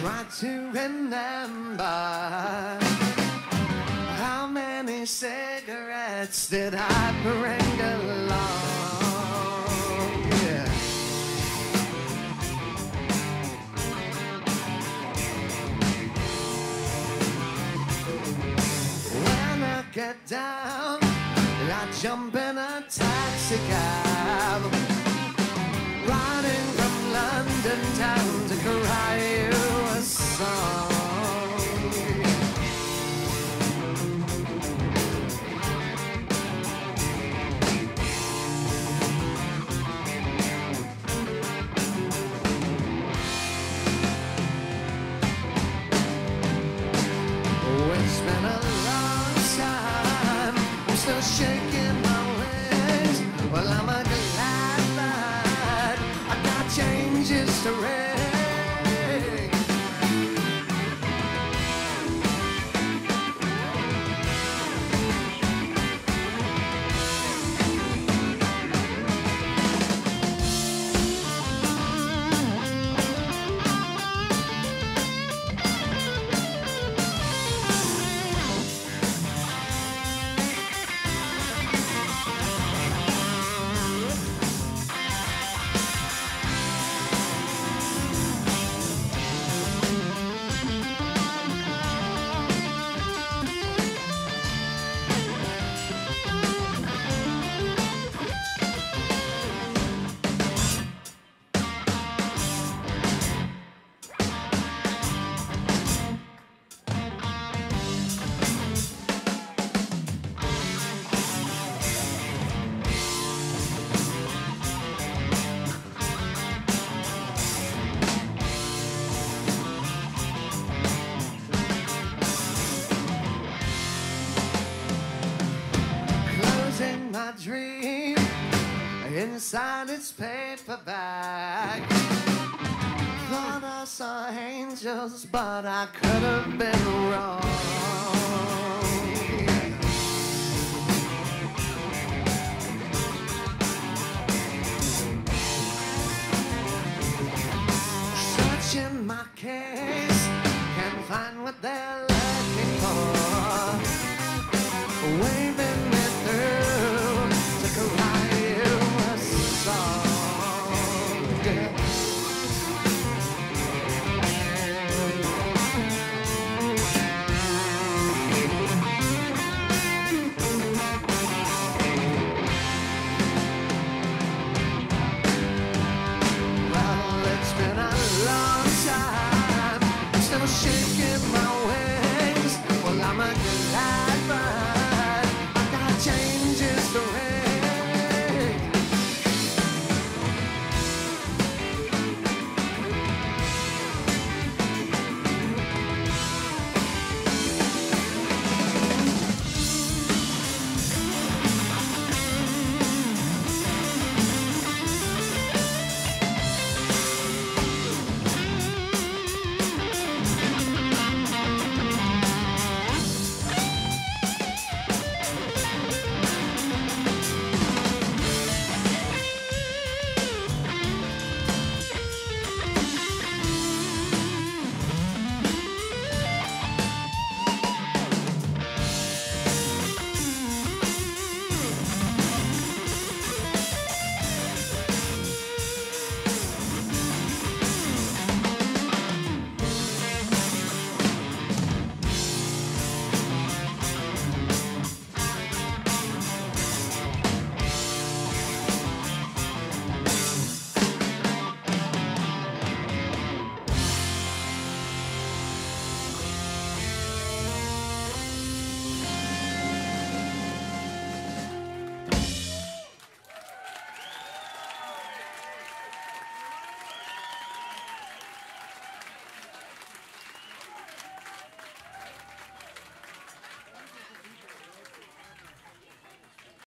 Try to remember how many cigarettes did I bring along? Yeah. When I get down, I jump in a taxi cab, inside its paperback. Thought I saw angels, but I could have been wrong. I'm shaking my wings. Well, I'm a good